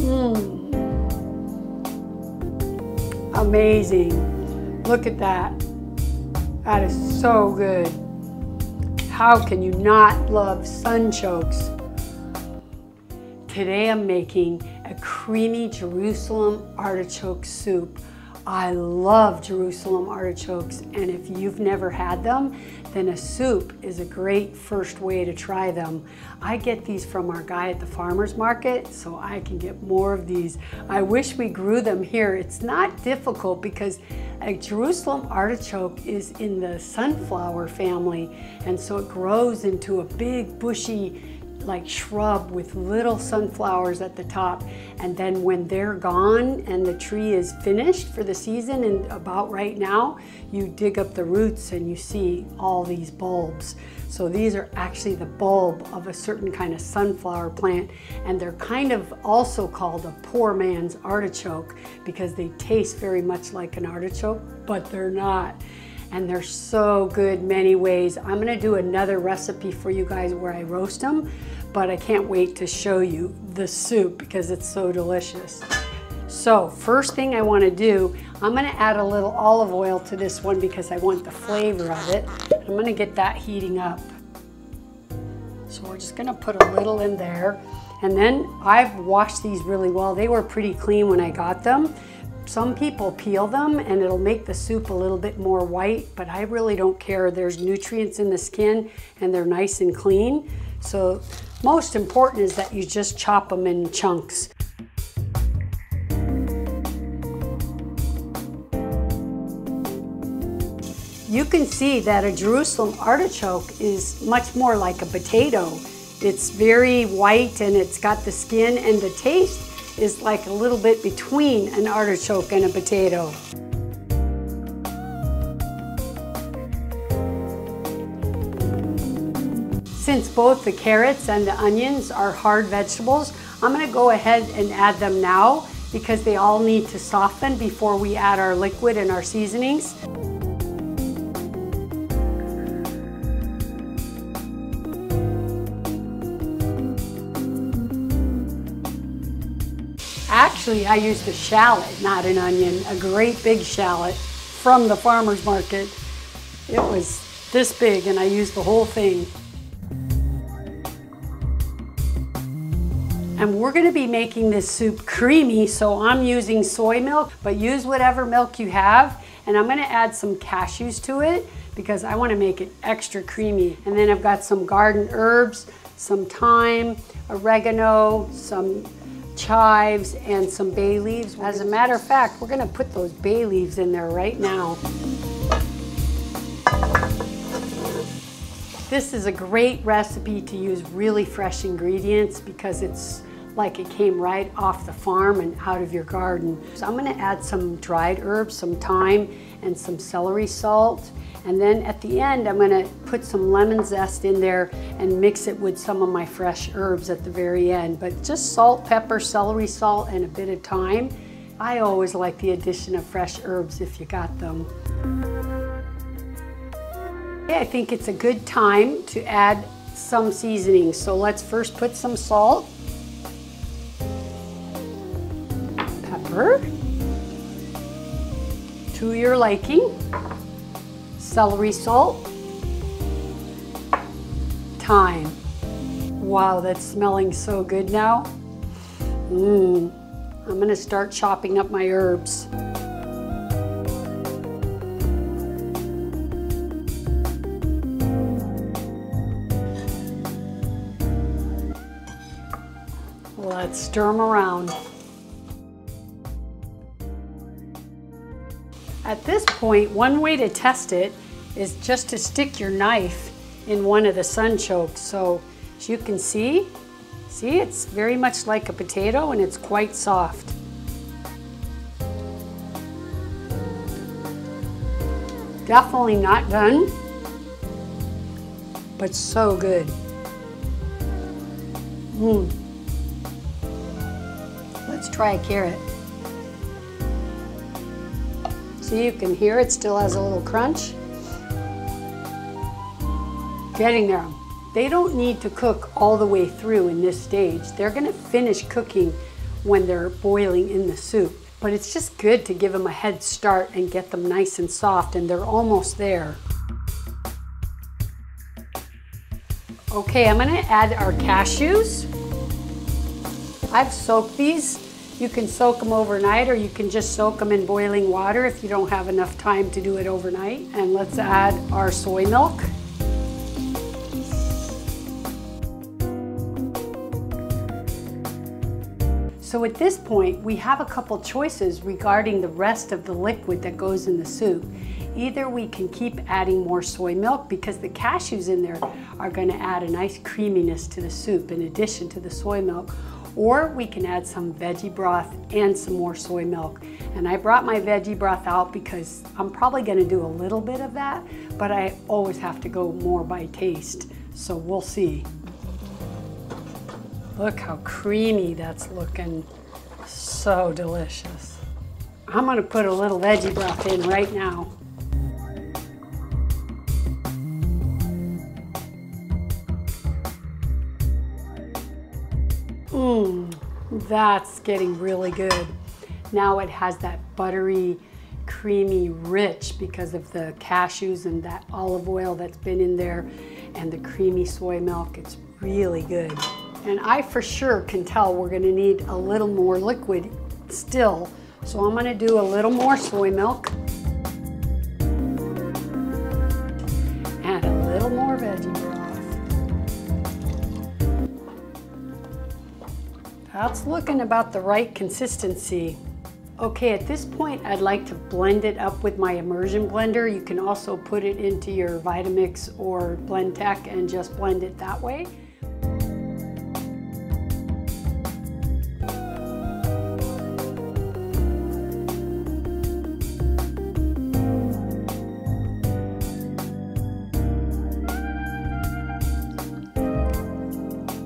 Mmm. Amazing. Look at that. That is so good. How can you not love sunchokes? Today I'm making a creamy Jerusalem artichoke soup. I love Jerusalem artichokes and if you've never had them, then a soup is a great first way to try them. I get these from our guy at the farmer's market so I can get more of these. I wish we grew them here. It's not difficult because a Jerusalem artichoke is in the sunflower family and so it grows into a big bushy like shrub with little sunflowers at the top. And then when they're gone and the tree is finished for the season and about right now, you dig up the roots and you see all these bulbs. So these are actually the bulb of a certain kind of sunflower plant. And they're kind of also called a poor man's artichoke because they taste very much like an artichoke, but they're not and they're so good many ways. I'm gonna do another recipe for you guys where I roast them, but I can't wait to show you the soup because it's so delicious. So first thing I wanna do, I'm gonna add a little olive oil to this one because I want the flavor of it. I'm gonna get that heating up. So we're just gonna put a little in there. And then I've washed these really well. They were pretty clean when I got them. Some people peel them and it'll make the soup a little bit more white, but I really don't care. There's nutrients in the skin and they're nice and clean. So most important is that you just chop them in chunks. You can see that a Jerusalem artichoke is much more like a potato. It's very white and it's got the skin and the taste is like a little bit between an artichoke and a potato. Since both the carrots and the onions are hard vegetables, I'm gonna go ahead and add them now because they all need to soften before we add our liquid and our seasonings. Actually, I used a shallot, not an onion, a great big shallot from the farmer's market. It was this big and I used the whole thing. And we're gonna be making this soup creamy, so I'm using soy milk, but use whatever milk you have. And I'm gonna add some cashews to it because I wanna make it extra creamy. And then I've got some garden herbs, some thyme, oregano, some chives, and some bay leaves. As a matter of fact, we're gonna put those bay leaves in there right now. This is a great recipe to use really fresh ingredients because it's like it came right off the farm and out of your garden. So I'm gonna add some dried herbs, some thyme, and some celery salt. And then at the end, I'm gonna put some lemon zest in there and mix it with some of my fresh herbs at the very end. But just salt, pepper, celery salt, and a bit of thyme. I always like the addition of fresh herbs if you got them. I think it's a good time to add some seasoning. So let's first put some salt, to your liking, celery salt, thyme. Wow, that's smelling so good now. Mmm. I'm gonna start chopping up my herbs. Let's stir them around. At this point, one way to test it is just to stick your knife in one of the sunchokes. So as you can see, see it's very much like a potato and it's quite soft. Definitely not done, but so good. Mmm. Let's try a carrot. See, you can hear it still has a little crunch. Getting there. They don't need to cook all the way through in this stage. They're gonna finish cooking when they're boiling in the soup. But it's just good to give them a head start and get them nice and soft and they're almost there. Okay, I'm gonna add our cashews. I've soaked these. You can soak them overnight or you can just soak them in boiling water if you don't have enough time to do it overnight. And let's add our soy milk. So at this point, we have a couple choices regarding the rest of the liquid that goes in the soup. Either we can keep adding more soy milk because the cashews in there are gonna add a nice creaminess to the soup in addition to the soy milk, or we can add some veggie broth and some more soy milk. And I brought my veggie broth out because I'm probably gonna do a little bit of that, but I always have to go more by taste. So we'll see. Look how creamy that's looking. So delicious. I'm gonna put a little veggie broth in right now. That's getting really good. Now it has that buttery, creamy, rich because of the cashews and that olive oil that's been in there and the creamy soy milk. It's really good. And I for sure can tell we're gonna need a little more liquid still. So I'm gonna do a little more soy milk. That's looking about the right consistency. Okay, at this point, I'd like to blend it up with my immersion blender. You can also put it into your Vitamix or Blendtec and just blend it that way.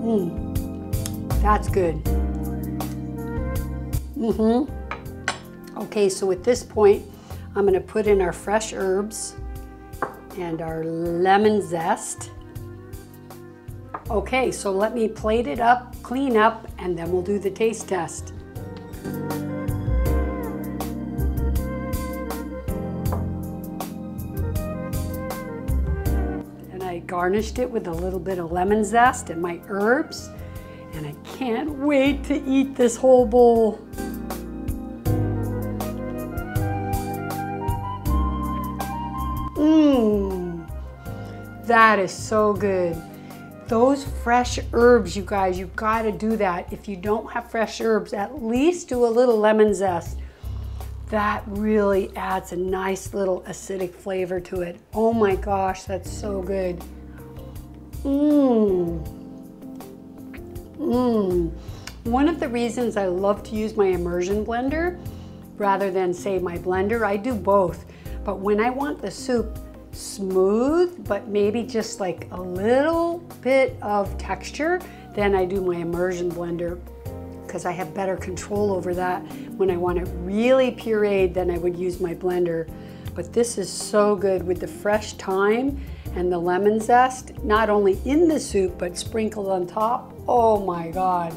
Mm. That's good. Mm-hmm. Okay, so at this point, I'm gonna put in our fresh herbs and our lemon zest. Okay, so let me plate it up, clean up, and then we'll do the taste test. And I garnished it with a little bit of lemon zest and my herbs and I can't wait to eat this whole bowl. That is so good. Those fresh herbs, you guys, you've got to do that. If you don't have fresh herbs, at least do a little lemon zest. That really adds a nice little acidic flavor to it. Oh my gosh, that's so good. Mmm. Mmm. One of the reasons I love to use my immersion blender rather than say my blender, I do both. But when I want the soup smooth, but maybe just like a little bit of texture, then I do my immersion blender because I have better control over that. When I want it really pureed, then I would use my blender. But this is so good with the fresh thyme and the lemon zest, not only in the soup, but sprinkled on top. Oh my God.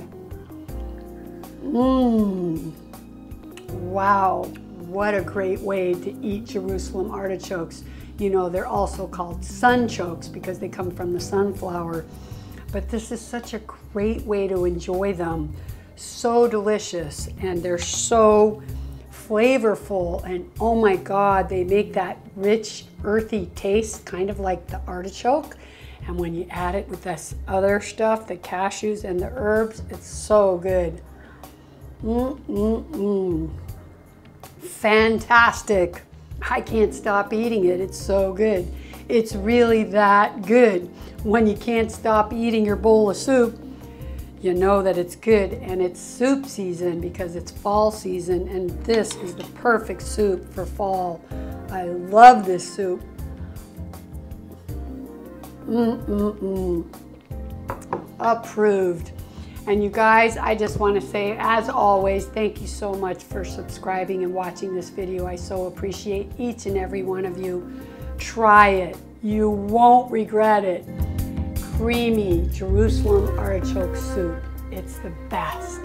Mmm. Wow. What a great way to eat Jerusalem artichokes. You know, they're also called sunchokes because they come from the sunflower. But this is such a great way to enjoy them. So delicious and they're so flavorful and oh my God, they make that rich, earthy taste, kind of like the artichoke. And when you add it with this other stuff, the cashews and the herbs, it's so good. Mmm-mm-mm. Fantastic. I can't stop eating it. It's so good. It's really that good. When you can't stop eating your bowl of soup, you know that it's good. And it's soup season because it's fall season. And this is the perfect soup for fall. I love this soup. Mm-mm-mm. Approved. And you guys, I just want to say, as always, thank you so much for subscribing and watching this video. I so appreciate each and every one of you. Try it. You won't regret it. Creamy Jerusalem artichoke soup. It's the best.